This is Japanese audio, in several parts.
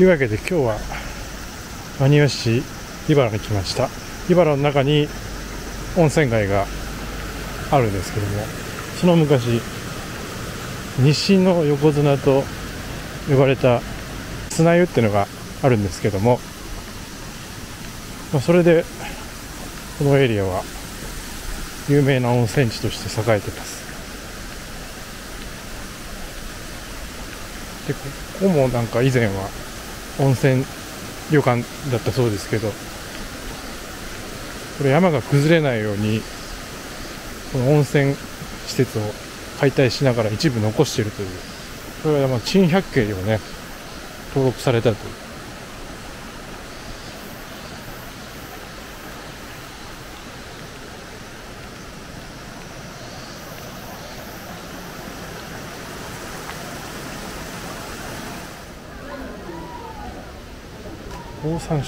いうわけで今日は真庭市茨原に来ました。茨原の中に温泉街があるんですけどもその昔日清の横綱と呼ばれた砂湯っていうのがあるんですけども、まあ、それでこのエリアは有名な温泉地として栄えてます。でここもなんか以前は温泉旅館だったそうですけどこれ山が崩れないようにこの温泉施設を解体しながら一部残しているというこれはま珍百景にもね登録されたという。オオサ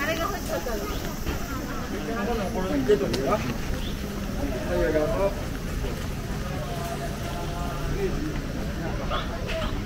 あらよいこらよいこらよいこら何?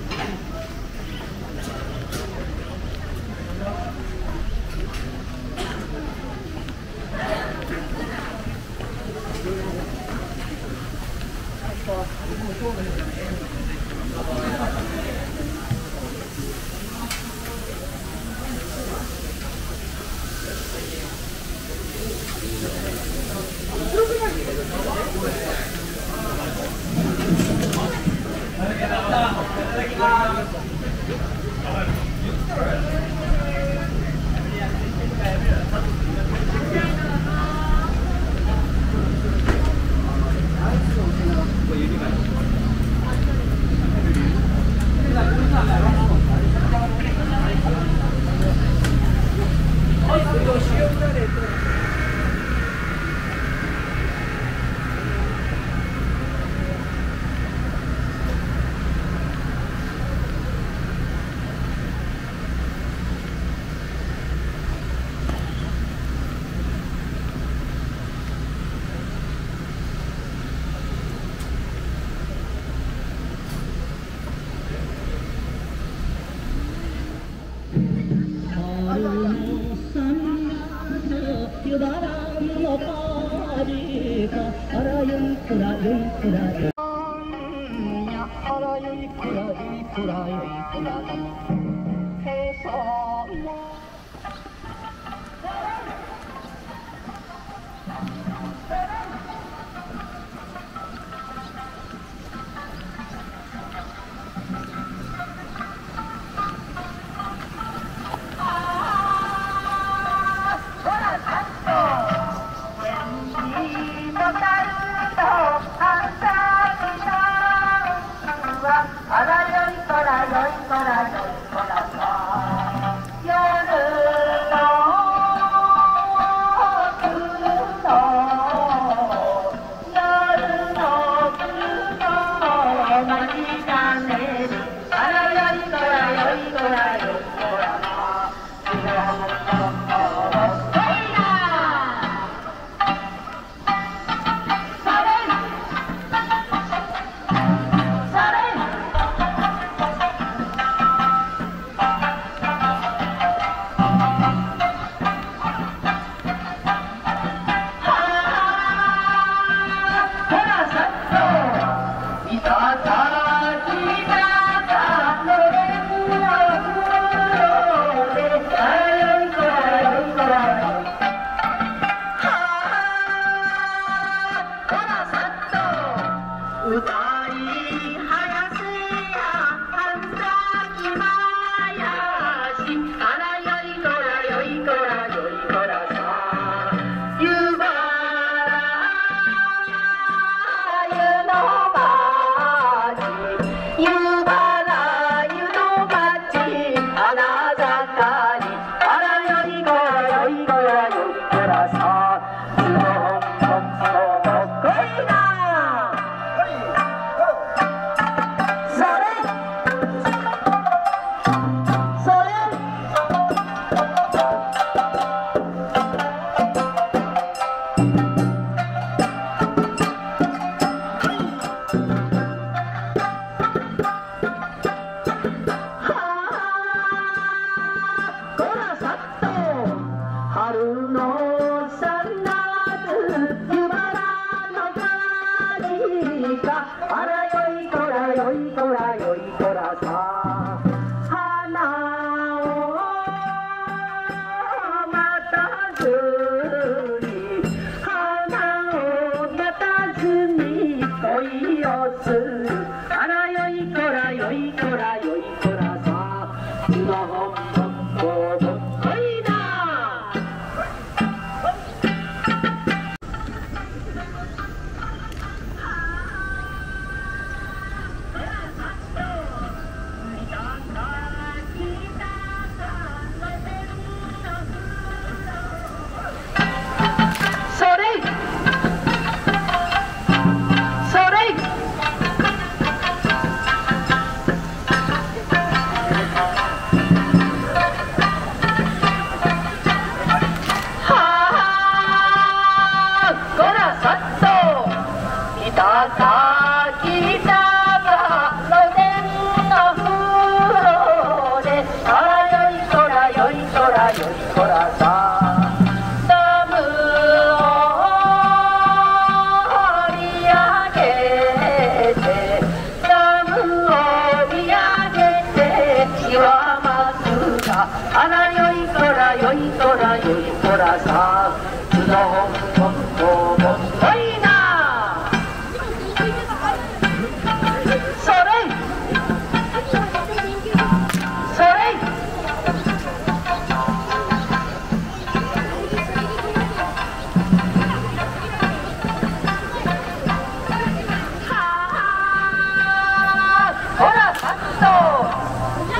tá.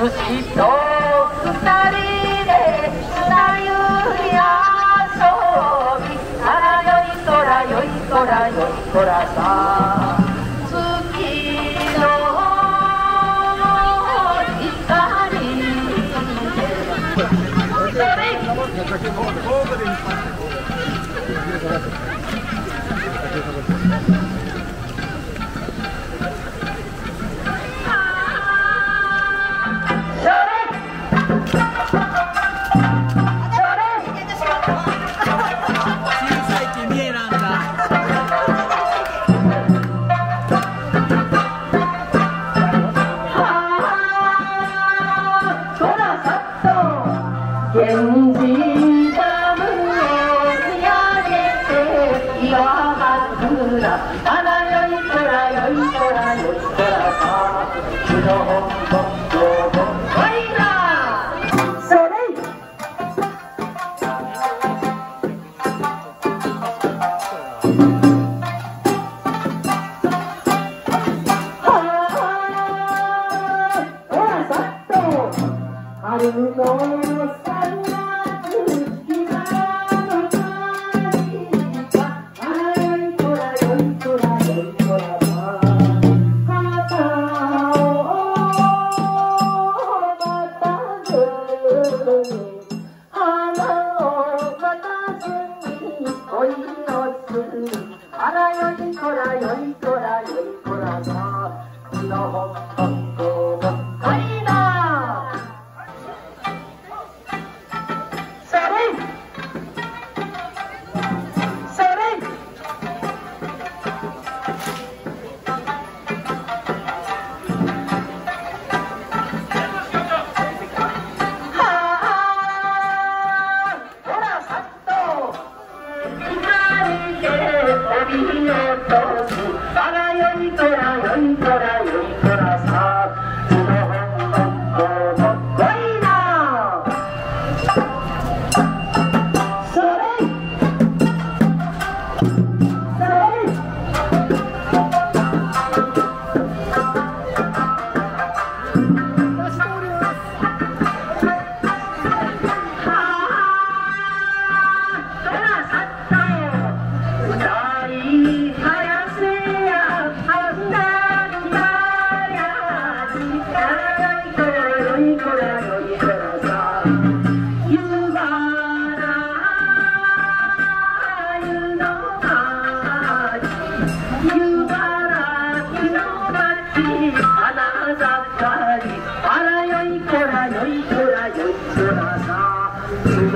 と牛と二人で砂湯に遊びあらよい空よいこらよいこらさ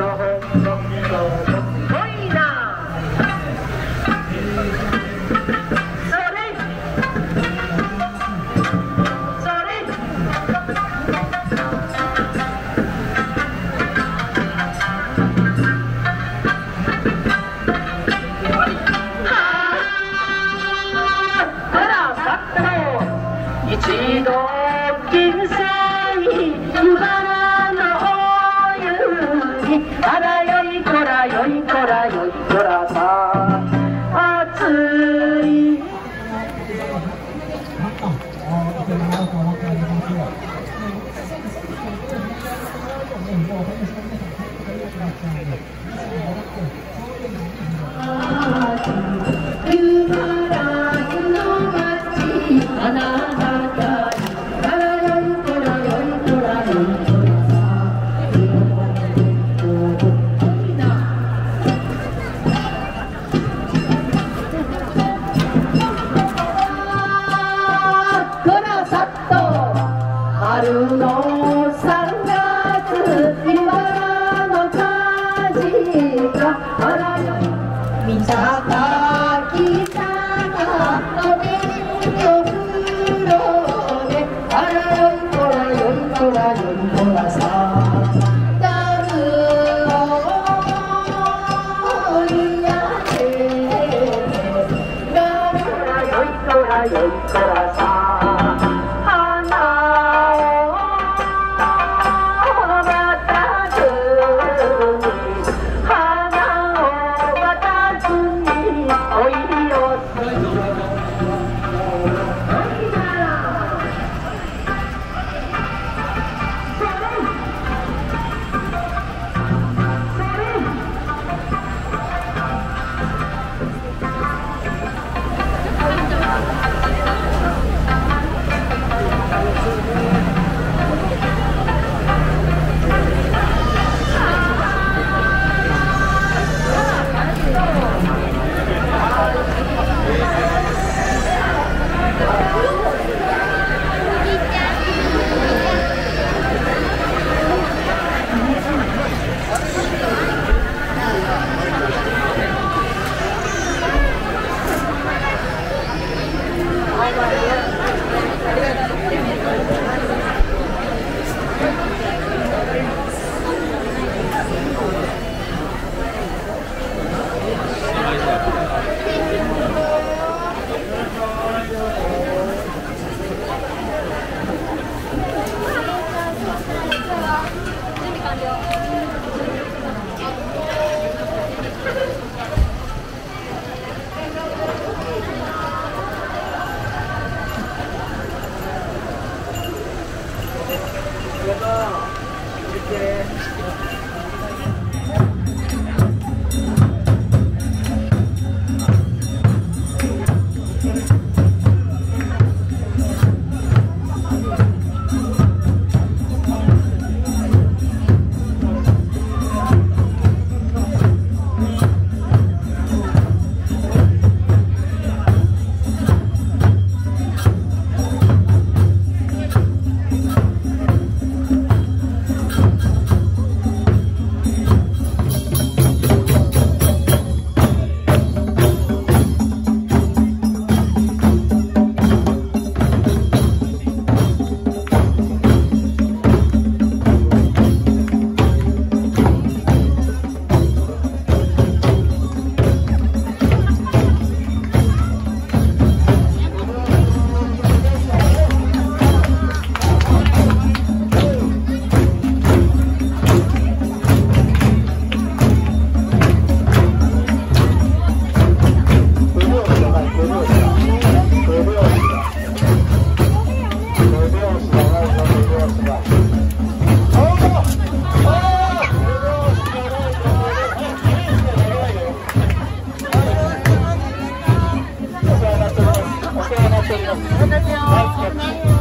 う湯这个不能留好难留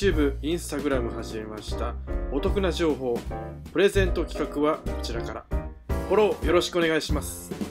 くスピチューブインスタグラム始めました。お得な情報プレゼント企画はこちらから。フォローよろしくお願いします。